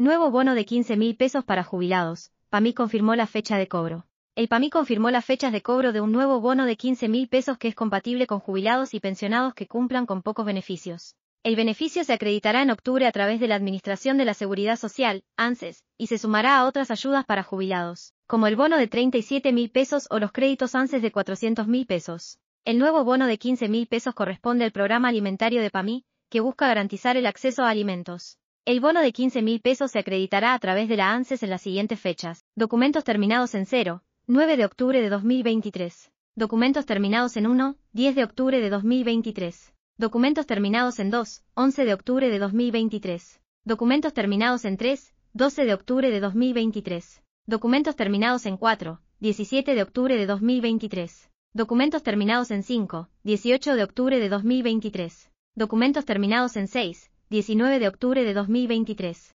Nuevo bono de 15 mil pesos para jubilados. PAMI confirmó la fecha de cobro. El PAMI confirmó las fechas de cobro de un nuevo bono de 15 mil pesos que es compatible con jubilados y pensionados que cumplan con pocos beneficios. El beneficio se acreditará en octubre a través de la Administración de la Seguridad Social, ANSES, y se sumará a otras ayudas para jubilados, como el bono de 37 mil pesos o los créditos ANSES de 400 mil pesos. El nuevo bono de 15 mil pesos corresponde al programa alimentario de PAMI, que busca garantizar el acceso a alimentos. El bono de 15 mil pesos se acreditará a través de la ANSES en las siguientes fechas. Documentos terminados en 0, 9 de octubre de 2023. Documentos terminados en 1, 10 de octubre de 2023. Documentos terminados en 2, 11 de octubre de 2023. Documentos terminados en 3, 12 de octubre de 2023. Documentos terminados en 4, 17 de octubre de 2023. Documentos terminados en 5, 18 de octubre de 2023. Documentos terminados en 6, 19 de octubre de 2023.